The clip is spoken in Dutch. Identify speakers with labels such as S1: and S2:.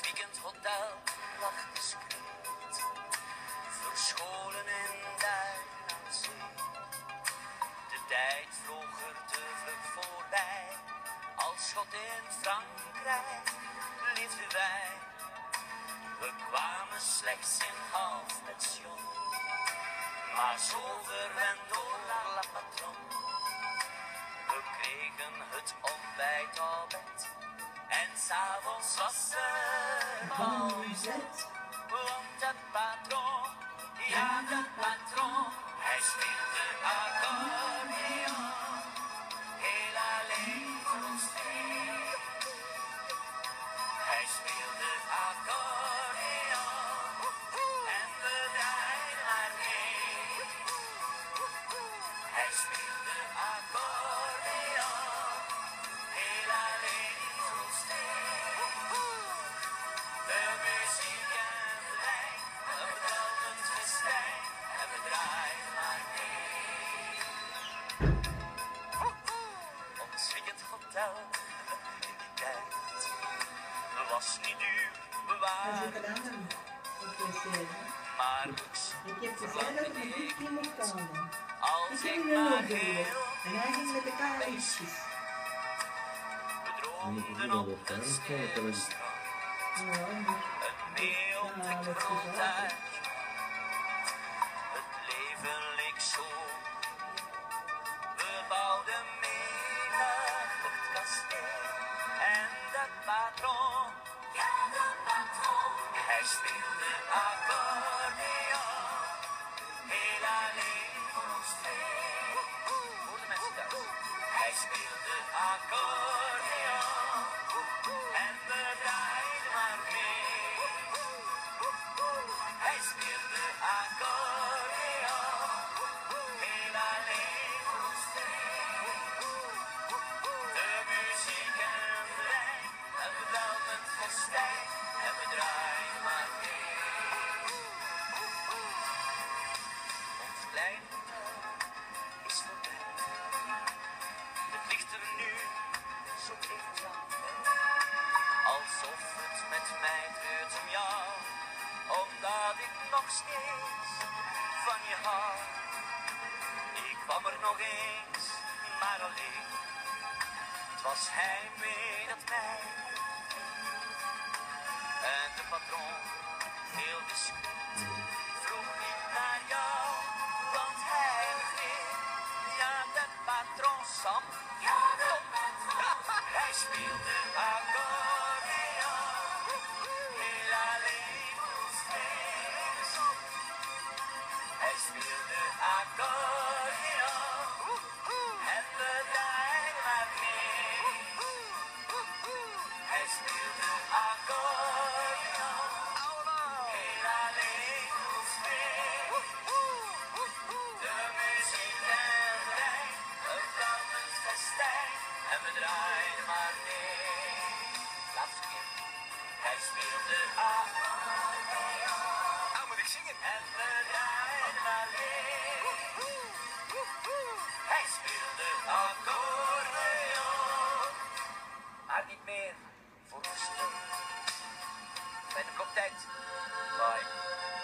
S1: Ons weekendhotel lag discreet, verscholen in zee. De tijd vloog er te vlug voorbij, als schot in Frankrijk leefden wij. We kwamen slechts in half pension, maar zo verwend door la patron.
S2: Balmuzet,
S1: want de patron, ja de patron, hij speelde accordeon. Ons weekendhotel in die tijd was niet duur, we waren.
S2: Ik
S1: maar luxe.
S2: Ik heb gezegd dat ik.
S1: Als
S2: Ik
S1: ik
S2: ging
S1: maar heel
S2: En hij ging met de kaartjes.
S1: We
S3: ik
S1: droomden op
S3: nog
S1: een
S3: ik
S2: maar
S1: een neontek
S2: dat
S1: het kasteel en de patron, ja de patron, hij speelde accordeon. Heel alleen voor ons twee. Voor de mensen thuis. Hij speelde accordeon. En we Omdat ik nog steeds van je hou. Ik kwam er nog eens, maar alleen. Het was hij mee dat mij. En de patroon, heel discreet, speelde accordeon. Nou moet ik zingen. En we draaiden maar mee. then I've. Bye.